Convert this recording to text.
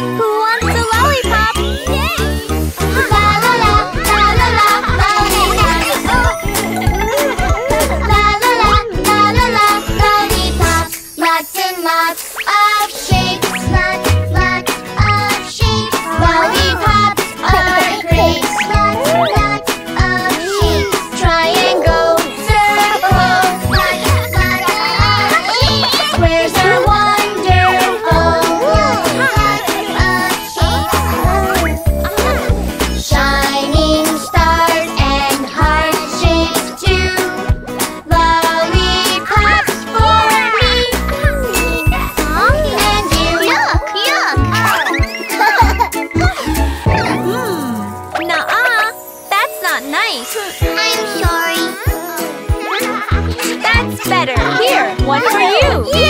Who wants a lollipop? La la la, la la la, lollipop. La la la, la la la, lollipop. Lots of. I'm sorry. That's better. Here, one for you. Yeah.